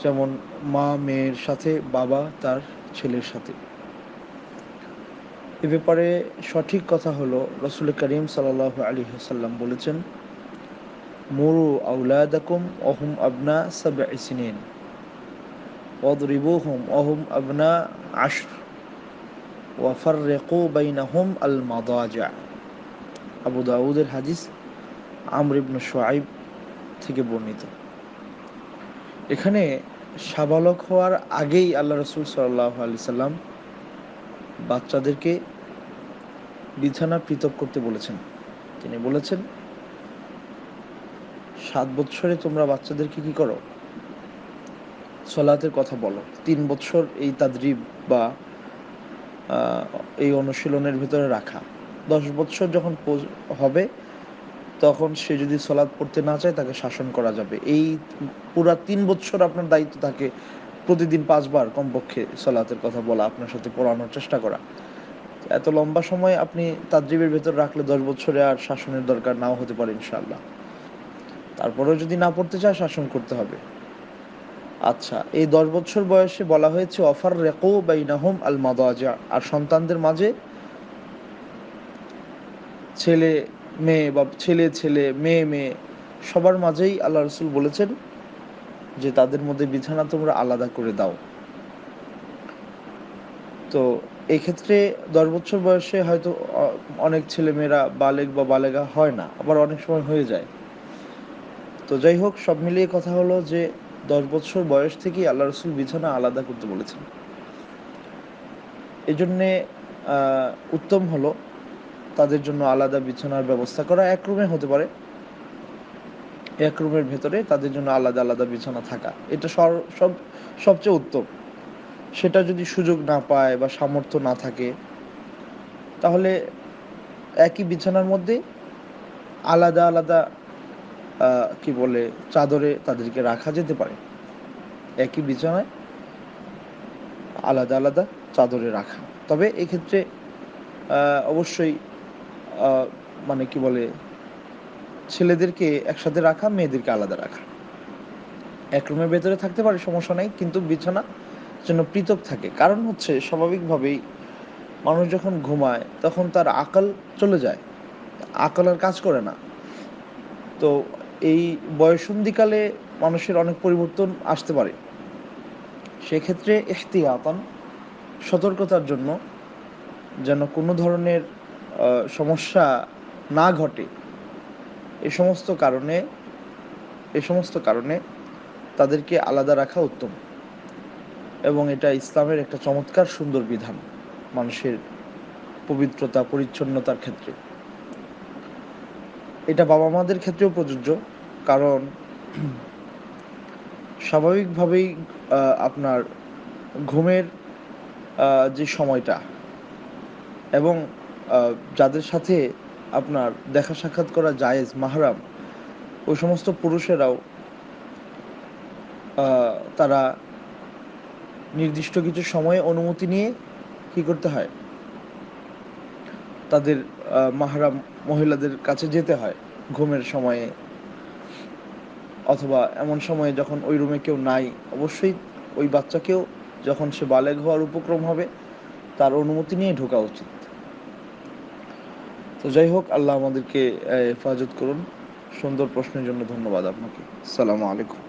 যেমন মা, মেয়ের সাথে, বাবা তার ছেলের সাথে। এ ব্যাপারে সঠিক কথা হলো, রসুল করিম সাল্লাহ আলী হাসাল্লাম বলেছেন, মুরু আউলাদাকুম অহুম আবনা সাব ইসিনেন অদরিবুহুম অহুম আবনা আশর। ওয়াফার রেকু বাইনাহুম আল মাদাজা আবু দাউদের হাদিস আমর ইবনু শোয়াইব থেকে বর্ণিত। এখানে সাবালক হওয়ার আগেই আল্লাহ রসুল সাল্লাহ আলি সাল্লাম বাচ্চাদেরকে বিছানা পৃথক করতে বলেছেন। তিনি বলেছেন, সাত বৎসরে তোমরা বাচ্চাদেরকে কি করো? সলাতের কথা বলো। তিন বছর এই তাদরিব বা এই অনুশীলনের ভিতরে রাখা। দশ বছর যখন হবে তখন সে যদি সলাদ পড়তে না চায়, তাকে শাসন করা যাবে। এই পুরা তিন বছর আপনার দায়িত্ব থাকে প্রতিদিন পাঁচবার কমপক্ষে সলাতের কথা বলা, আপনার সাথে পড়ানোর চেষ্টা করা। এত লম্বা সময় আপনি তাদ্রিবের ভেতর রাখলে দশ বছরে আর শাসনের দরকার নাও হতে পারে ইনশাল্লাহ তারপরেও যদি না পড়তে চায়, শাসন করতে হবে। আচ্ছা এই দশ বছর বয়সে বলা হয়েছে অফার রেকো বাইনাহম আল মাদাজা আর সন্তানদের মাঝে ছেলে মেয়ে বা ছেলে ছেলে, মেয়ে মেয়ে, সবার মাঝেই আল্লাহ রসুল বলেছেন যে তাদের মধ্যে বিছানা তোমরা আলাদা করে দাও। তো এক্ষেত্রে দশ বছর বয়সে হয়তো অনেক ছেলে মেয়েরা বালেক বা বালেগা হয় না, আবার অনেক সময় হয়ে যায়। তো যাই হোক, সব মিলিয়ে কথা হলো যে দশ বছর বয়স থেকেই আল্লাহ রসুল বিছানা আলাদা করতে বলেছেন। এই জন্যে উত্তম হলো তাদের জন্য আলাদা বিছানার ব্যবস্থা করা এক রুমে হতে পারে। এক রুমের ভেতরে তাদের জন্য আলাদা আলাদা বিছানা থাকা। এটা সব সবচেয়ে উত্তম। সেটা যদি সুযোগ না পায় বা সামর্থ্য না থাকে, তাহলে একই বিছানার মধ্যে আলাদা আলাদা কি বলে, চাদরে তাদেরকে রাখা যেতে পারে। একই বিছানায় আলাদা আলাদা চাদরে রাখা। তবে এক্ষেত্রে অবশ্যই মানে কি বলে, ছেলেদেরকে একসাথে রাখা, মেয়েদেরকে আলাদা রাখা। এক রুমের ভেতরে থাকতে পারে, সমস্যা নেই, কিন্তু বিছানা যেন পৃথক থাকে। কারণ হচ্ছে, স্বাভাবিকভাবেই মানুষ যখন ঘুমায়, তখন তার আকাল চলে যায়। আকাল আর কাজ করে না। তো এই বয়সন্ধিকালে মানুষের অনেক পরিবর্তন আসতে পারে। সেক্ষেত্রে এখতিয়াতন, সতর্কতার জন্য যেন কোনো ধরনের সমস্যা না ঘটে, এ সমস্ত কারণে, এ সমস্ত কারণে তাদেরকে আলাদা রাখা উত্তম। এবং এটা ইসলামের একটা চমৎকার সুন্দর বিধান, মানুষের পবিত্রতা, পরিচ্ছন্নতার ক্ষেত্রে। এটা বাবা মাদের ক্ষেত্রেও প্রযোজ্য, কারণ স্বাভাবিকভাবেই আপনার ঘুমের যে সময়টা এবং যাদের সাথে আপনার দেখা সাক্ষাৎ করা জায়েজ, মাহারাম ওই সমস্ত পুরুষেরাও তারা নির্দিষ্ট কিছু সময়ে অনুমতি নিয়ে কি করতে হয়? তাদের মাহারাম মহিলাদের কাছে যেতে হয় ঘুমের সময়ে অথবা এমন সময়ে যখন ওই রুমে কেউ নাই, অবশ্যই ওই বাচ্চাকেও যখন সে বালেগ হওয়ার উপক্রম হবে, তার অনুমতি নিয়ে ঢোকা উচিত। তো যাই হোক আল্লাহ আমাদেরকে হেফাজত করুন। সুন্দর প্রশ্নের জন্য ধন্যবাদ আপনাকে। সালামু আলাইকুম।